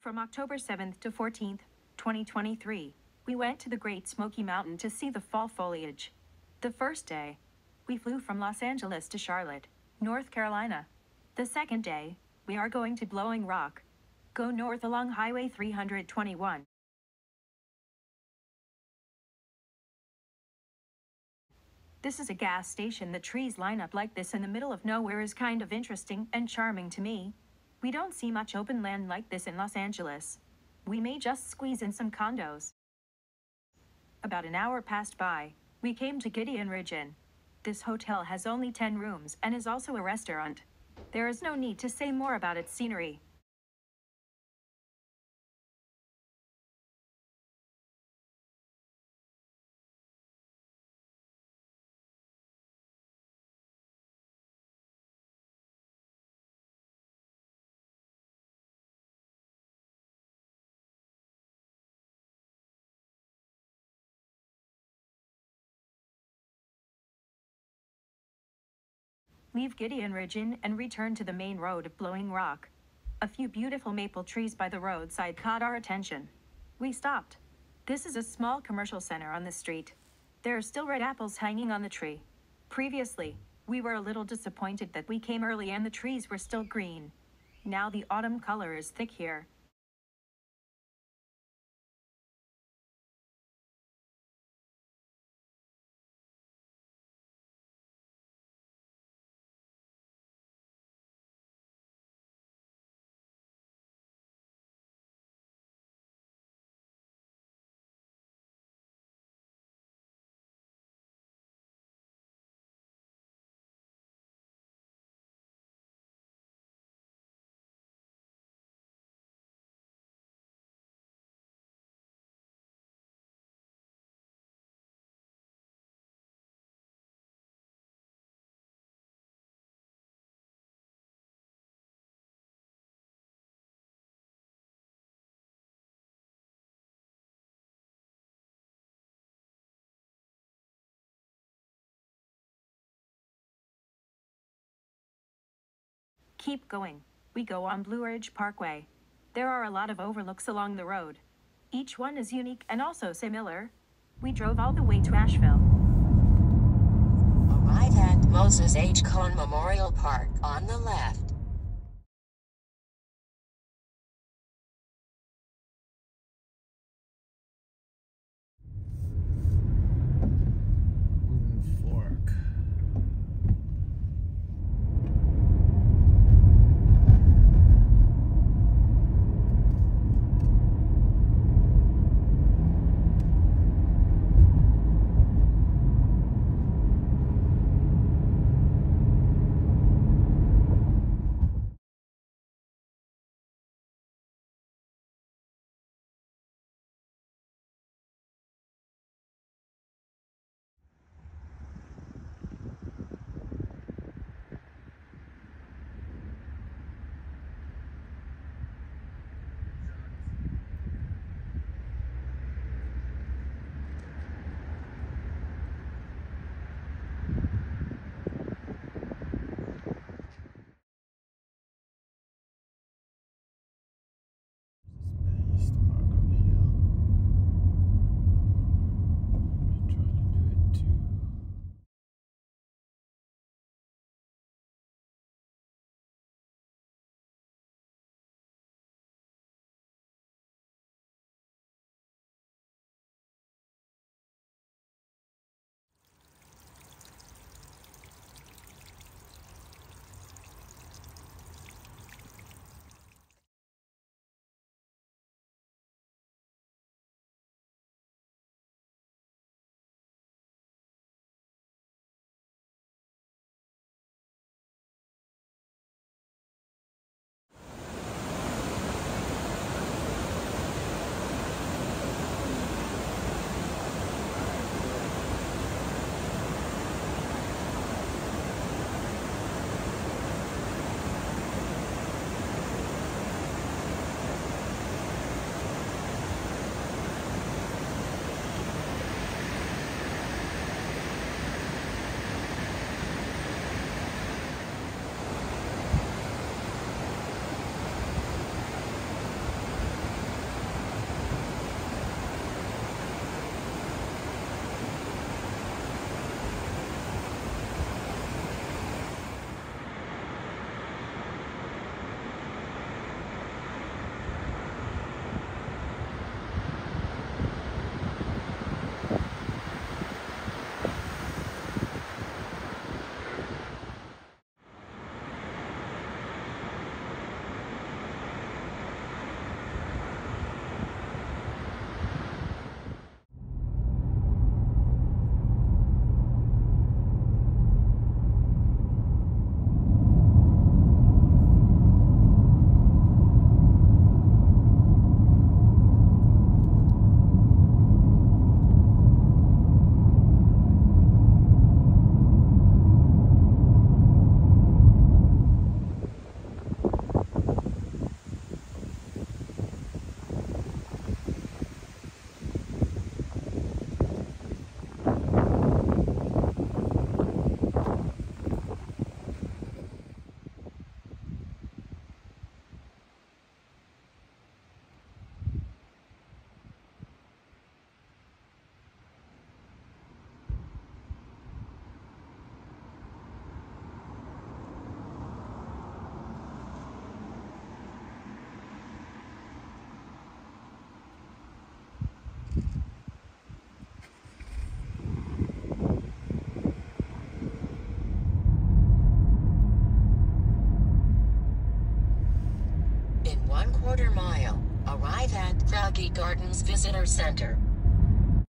From October 7th to 14th, 2023, we went to the Great Smoky Mountain to see the fall foliage. The first day, we flew from Los Angeles to Charlotte, North Carolina. The second day, we are going to Blowing Rock. Go north along Highway 321. This is a gas station. The trees line up like this in the middle of nowhere is kind of interesting and charming to me. We don't see much open land like this in Los Angeles. We may just squeeze in some condos. About an hour passed by. We came to Gideon Ridge Inn. This hotel has only 10 rooms and is also a restaurant. There is no need to say more about its scenery. Leave Gideon Ridge and return to the main road of Blowing Rock. A few beautiful maple trees by the roadside caught our attention. We stopped. This is a small commercial center on the street. There are still red apples hanging on the tree. Previously, we were a little disappointed that we came early and the trees were still green. Now the autumn color is thick here. Keep going. We go on Blue Ridge Parkway. There are a lot of overlooks along the road. Each one is unique and also similar. We drove all the way to Asheville. Arrive at Moses H. Cone Memorial Park on the left. Quarter mile. Arrive at Craggy Gardens Visitor Center.